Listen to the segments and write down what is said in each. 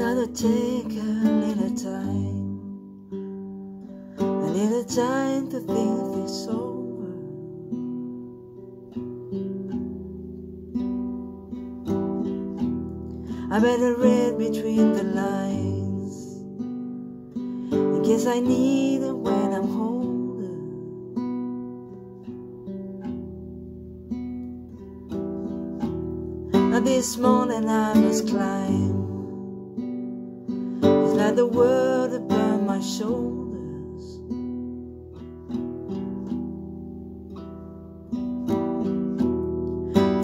gotta take a little time, a little time to think this over. I better read between the lines in case I need it when I'm older. Now this morning I must climb. Like the world upon my shoulders.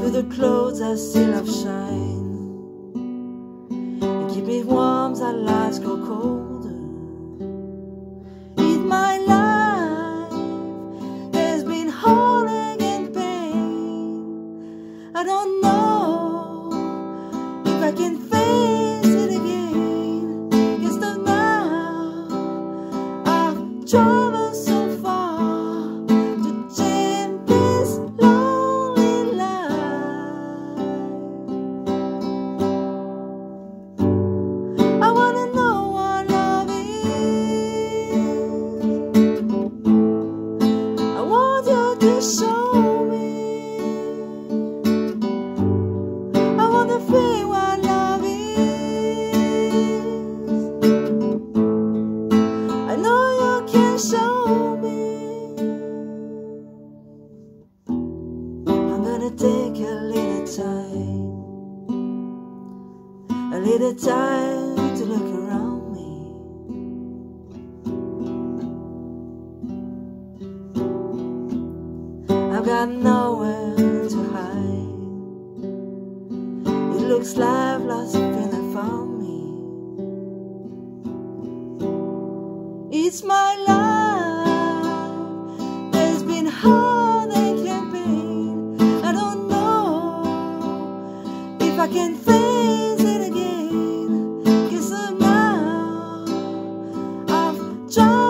Through the clothes I still have shine. And keep me warm our lives grow gonna take a little time, a little time to look around me. I've got nowhere to hide. It looks like lost when found me. It's my life. There's been heartache I've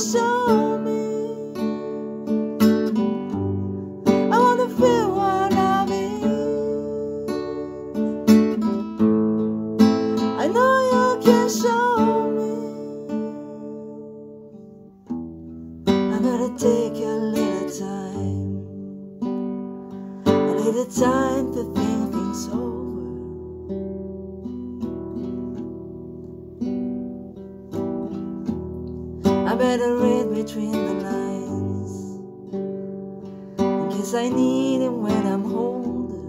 show me. I wanna feel what love is. I know you can better read between the lines in case I need him when I'm older.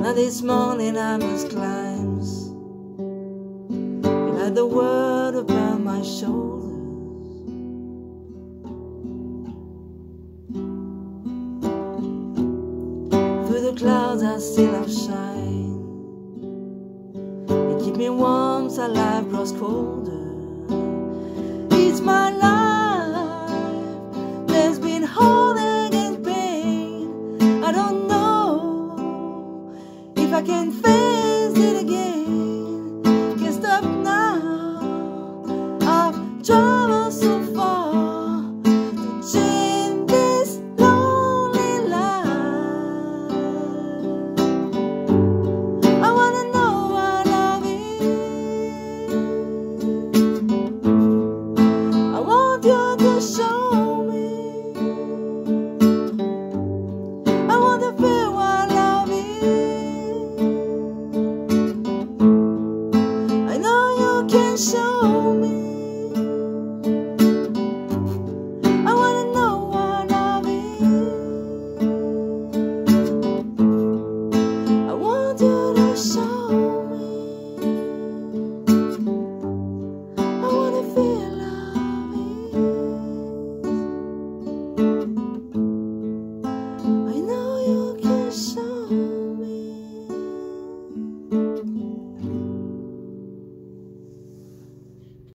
Now this morning I must climb. You had the world upon my shoulders. Through the clouds I still have shine. Keep me warm so life grows colder. It's my life.